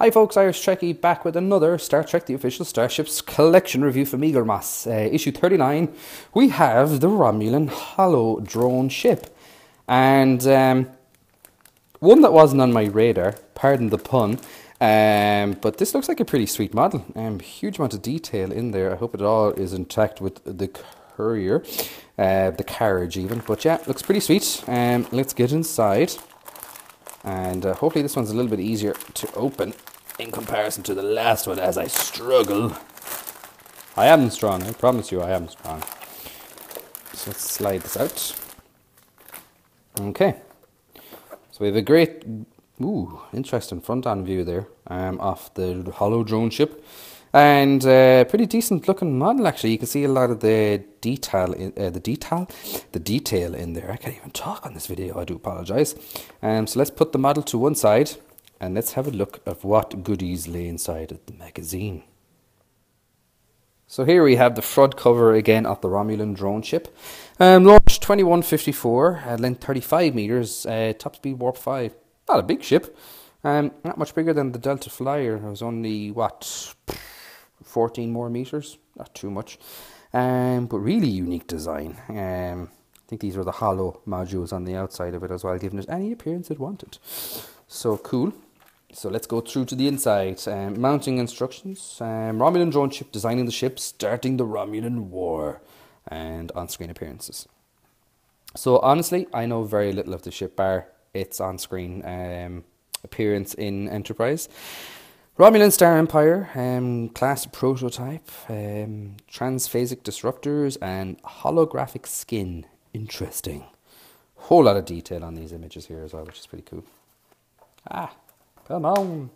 Hi folks, Irish Trekkie back with another Star Trek The Official Starships collection review from Eaglemoss. Uh, issue 39, we have the Romulan Holo drone ship. And um, one that wasn't on my radar, pardon the pun, um, but this looks like a pretty sweet model. Um, huge amount of detail in there. I hope it all is intact with the courier, uh, the carriage even. But yeah, looks pretty sweet. Um, let's get inside. And uh, hopefully this one's a little bit easier to open in comparison to the last one as I struggle. I am strong, I promise you I am strong. So let's slide this out. Okay. So we have a great, ooh, interesting front-on view there um, of the holo drone ship. And uh, pretty decent looking model actually. You can see a lot of the detail, in, uh, the detail, the detail in there. I can't even talk on this video. I do apologize. Um, so let's put the model to one side and let's have a look of what goodies lay inside of the magazine. So here we have the front cover again of the Romulan drone ship. Um, launched 2154, uh, length 35 meters, uh, top speed warp 5. Not a big ship. Um, not much bigger than the Delta Flyer. It was only, what, 14 more meters? Not too much. Um, but really unique design. Um, I think these were the holo modules on the outside of it as well, giving it any appearance it wanted. So cool. So let's go through to the inside. Um, mounting instructions. Um, Romulan drone ship designing the ship, starting the Romulan war, and on-screen appearances. So honestly, I know very little of the ship bar its on-screen um, appearance in Enterprise. Romulan Star Empire, um, class prototype, um, transphasic disruptors, and holographic skin. Interesting. Whole lot of detail on these images here as well, which is pretty cool. Ah, Come on.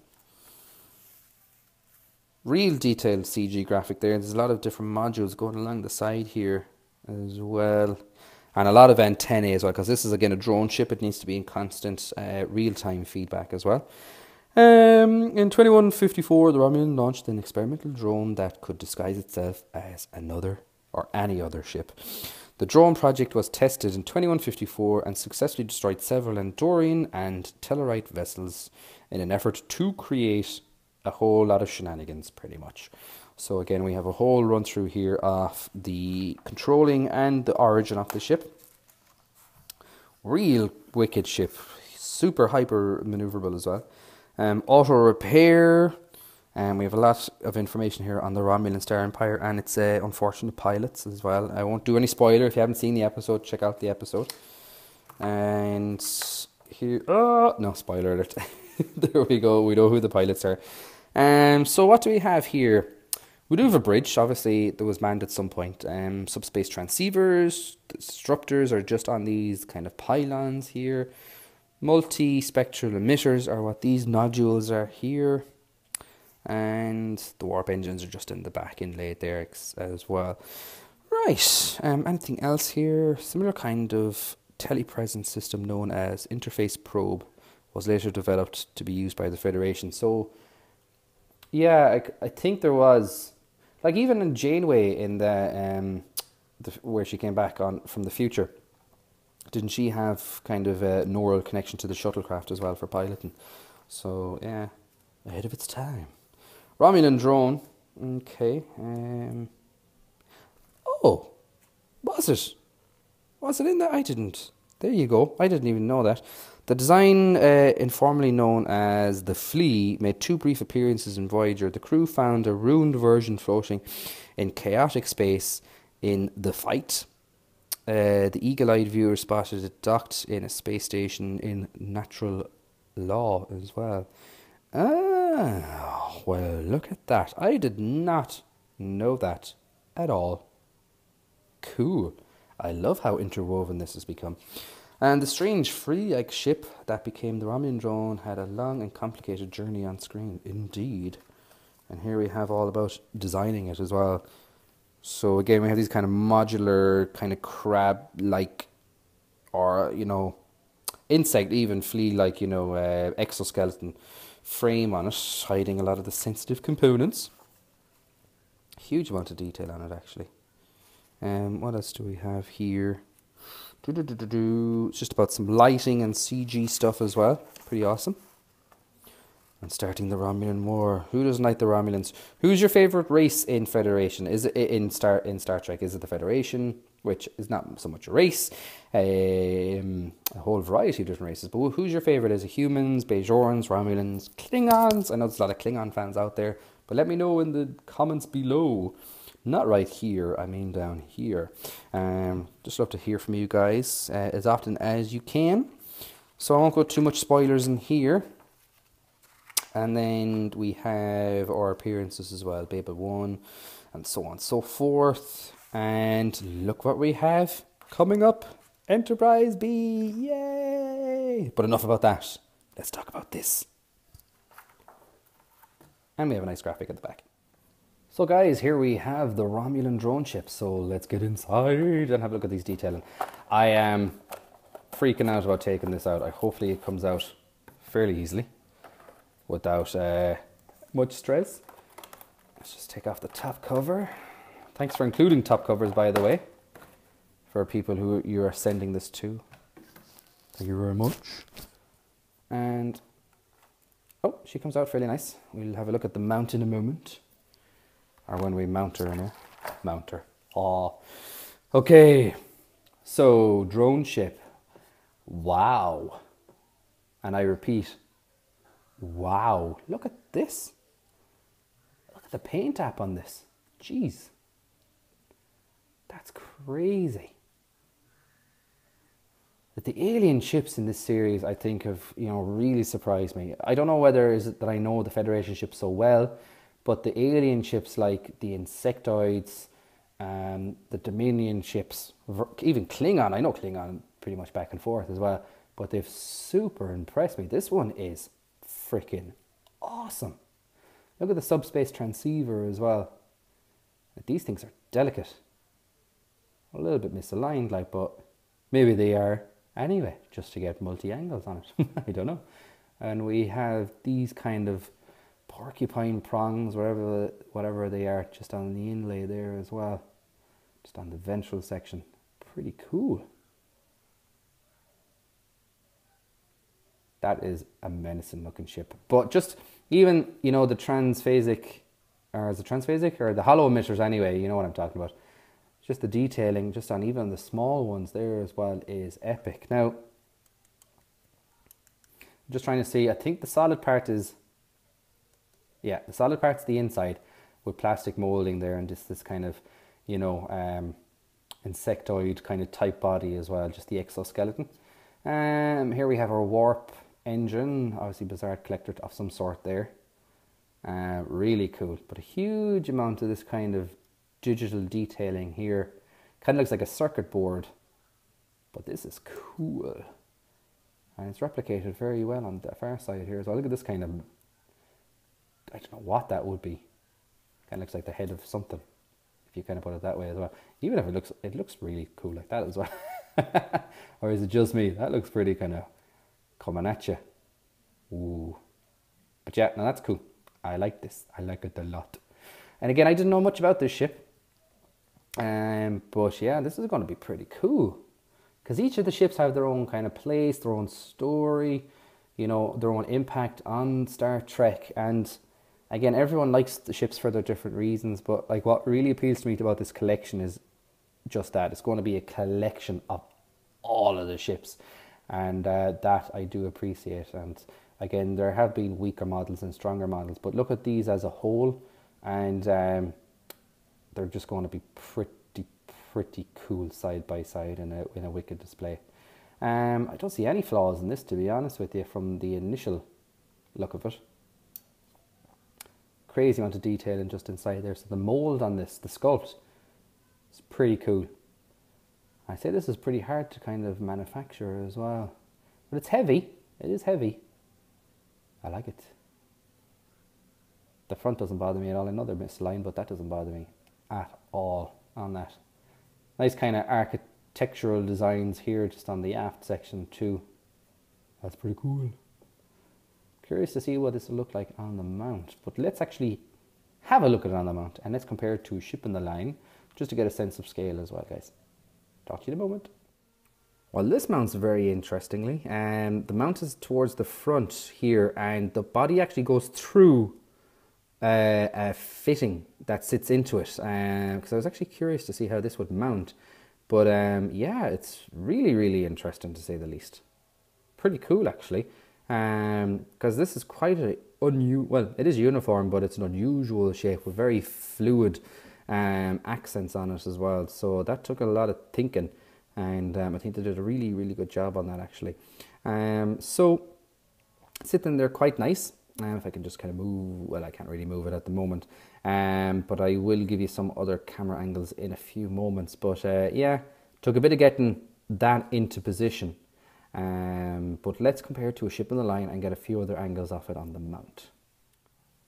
Real detailed CG graphic there. There's a lot of different modules going along the side here as well. And a lot of antennae as well, because this is again a drone ship. It needs to be in constant uh, real time feedback as well. Um, in 2154, the Romulan launched an experimental drone that could disguise itself as another or any other ship. The drone project was tested in 2154 and successfully destroyed several Andorian and Tellarite vessels in an effort to create a whole lot of shenanigans, pretty much. So again, we have a whole run through here of the controlling and the origin of the ship. Real wicked ship, super hyper maneuverable as well. Um, auto repair, and we have a lot of information here on the Romulan Star Empire and its uh, unfortunate pilots as well. I won't do any spoiler if you haven't seen the episode. Check out the episode. And here, oh no spoiler alert. there we go. We know who the pilots are. Um, so what do we have here? We do have a bridge. Obviously, that was manned at some point. Um, subspace transceivers, disruptors are just on these kind of pylons here. Multi-spectral emitters are what these nodules are here. And the warp engines are just in the back inlaid there as well. Right, um, anything else here? Similar kind of telepresence system known as interface probe was later developed to be used by the Federation. So, yeah, I, I think there was, like even in Janeway in the, um, the where she came back on from the future, didn't she have kind of a neural connection to the shuttlecraft as well for piloting? So yeah, ahead of its time. Romulan drone. Okay. Um, oh, was it? Was it in there? I didn't. There you go. I didn't even know that. The design, uh, informally known as the Flea, made two brief appearances in Voyager. The crew found a ruined version floating in chaotic space in The Fight. Uh, the eagle eyed viewer spotted it docked in a space station in Natural Law as well. Ah, well, look at that. I did not know that at all. Cool. I love how interwoven this has become. And the strange free-egg ship that became the Romulan drone had a long and complicated journey on screen, indeed. And here we have all about designing it as well. So again, we have these kind of modular, kind of crab-like, or, you know, insect, even flea-like, you know, uh, exoskeleton frame on it, hiding a lot of the sensitive components. Huge amount of detail on it, actually. Um, what else do we have here? It's just about some lighting and CG stuff as well. Pretty awesome. And starting the Romulan War. Who doesn't like the Romulans? Who's your favorite race in Federation? Is it in Star in Star Trek? Is it the Federation, which is not so much a race, um, a whole variety of different races. But who's your favorite? Is it humans, Bajorans, Romulans, Klingons? I know there's a lot of Klingon fans out there, but let me know in the comments below. Not right here, I mean down here. Um, just love to hear from you guys uh, as often as you can. So I won't go too much spoilers in here. And then we have our appearances as well, Babel 1, and so on and so forth. And look what we have coming up Enterprise B, yay! But enough about that. Let's talk about this. And we have a nice graphic at the back. So guys, here we have the Romulan drone ship. So let's get inside and have a look at these detailing. I am freaking out about taking this out. I hopefully it comes out fairly easily without uh, much stress. Let's just take off the top cover. Thanks for including top covers, by the way, for people who you are sending this to. Thank you very much. And, oh, she comes out fairly nice. We'll have a look at the mount in a moment. Or when we mount her in her. Mount her. Oh. Okay. So, drone ship. Wow. And I repeat, Wow, look at this. Look at the paint app on this. Jeez. That's crazy. That the alien ships in this series, I think, have you know really surprised me. I don't know whether is it that I know the Federation ships so well, but the alien ships like the Insectoids, um, the Dominion ships, even Klingon. I know Klingon pretty much back and forth as well, but they've super impressed me. This one is freaking awesome. Look at the subspace transceiver as well. These things are delicate. A little bit misaligned, like, but maybe they are anyway, just to get multi angles on it. I don't know. And we have these kind of porcupine prongs, whatever whatever they are, just on the inlay there as well, just on the ventral section. Pretty cool. That is a menacing looking ship. But just even, you know, the transphasic, or is it transphasic, or the holo emitters anyway, you know what I'm talking about. Just the detailing, just on even the small ones there as well, is epic. Now, just trying to see, I think the solid part is, yeah, the solid part's the inside with plastic molding there and just this kind of, you know, um, insectoid kind of type body as well, just the exoskeleton. Um, here we have our warp engine, obviously Bussard collector of some sort there. Uh, really cool, but a huge amount of this kind of digital detailing here. Kind of looks like a circuit board, but this is cool. And it's replicated very well on the far side here as well. Look at this kind of, I don't know what that would be. Kind of looks like the head of something, if you kind of put it that way as well. Even if it looks, it looks really cool like that as well. or is it just me? That looks pretty kind of coming at you. Ooh. But yeah, now that's cool. I like this. I like it a lot. And again, I didn't know much about this ship. Um, but yeah, this is going to be pretty cool. Because each of the ships have their own kind of place, their own story, you know, their own impact on Star Trek. And again, everyone likes the ships for their different reasons. But like what really appeals to me about this collection is just that. It's going to be a collection of all of the ships and uh, that I do appreciate. And again, there have been weaker models and stronger models, but look at these as a whole, and um, they're just going to be pretty, pretty cool side by side in a in a wicked display. Um, I don't see any flaws in this, to be honest with you, from the initial look of it. Crazy amount of detail in just inside there. So the mold on this, the sculpt, it's pretty cool. I say this is pretty hard to kind of manufacture as well. But it's heavy. It is heavy. I like it. The front doesn't bother me at all. Another misaligned, but that doesn't bother me at all on that. Nice kind of architectural designs here just on the aft section too. That's pretty cool. Curious to see what this will look like on the mount. But let's actually have a look at it on the mount and let's compare it to ship in the line just to get a sense of scale as well, guys. Talk to you in a moment. Well, this mounts very interestingly. Um, the mount is towards the front here, and the body actually goes through uh, a fitting that sits into it. Because um, I was actually curious to see how this would mount. But um, yeah, it's really, really interesting to say the least. Pretty cool, actually. Because um, this is quite a unusual, well, it is uniform, but it's an unusual shape with very fluid um, accents on it as well. So that took a lot of thinking and um, I think they did a really, really good job on that actually. Um, so sitting there quite nice. Um, if I can just kind of move, well, I can't really move it at the moment, um, but I will give you some other camera angles in a few moments. But uh, yeah, took a bit of getting that into position. Um, but let's compare it to a ship in the line and get a few other angles off it on the mount.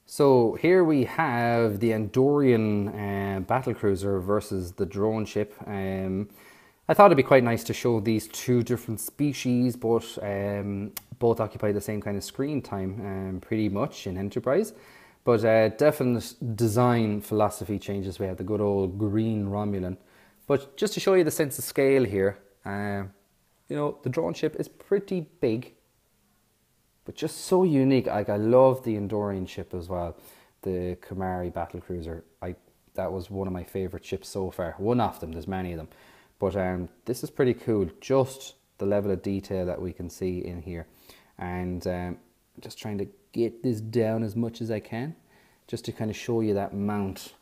So here we have the Andorian uh, battle cruiser versus the drone ship. Um, I thought it'd be quite nice to show these two different species, but um, both occupy the same kind of screen time, um, pretty much in Enterprise. But uh, definite design philosophy changes. We have the good old green Romulan. But just to show you the sense of scale here, uh, you know, the drone ship is pretty big, but just so unique. Like I love the Andorian ship as well, the Kumari battle cruiser. I that was one of my favorite ships so far. One of them. There's many of them. But um, this is pretty cool, just the level of detail that we can see in here. And um, just trying to get this down as much as I can, just to kind of show you that mount.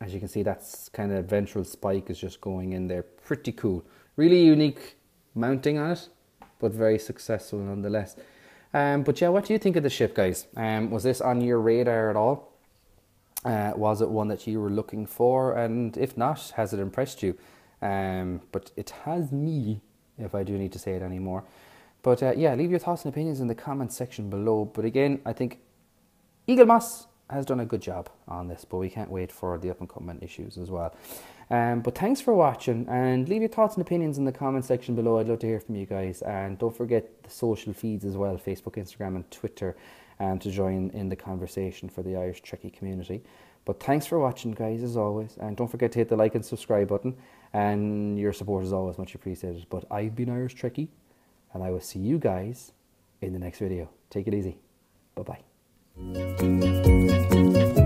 As you can see, that's kind of ventral spike is just going in there. Pretty cool. Really unique mounting on it, but very successful nonetheless. Um, but yeah, what do you think of the ship, guys? Um, was this on your radar at all? Uh, was it one that you were looking for? And if not, has it impressed you? Um, but it has me, if I do need to say it anymore. But uh, yeah, leave your thoughts and opinions in the comments section below. But again, I think Eaglemoss has done a good job on this, but we can't wait for the up and coming issues as well. Um, but thanks for watching and leave your thoughts and opinions in the comment section below. I'd love to hear from you guys. And don't forget the social feeds as well Facebook, Instagram, and Twitter um, to join in the conversation for the Irish Trekkie community. But thanks for watching, guys, as always. And don't forget to hit the like and subscribe button. And your support is always much appreciated. But I've been Irish Trekkie, and I will see you guys in the next video. Take it easy. Bye bye.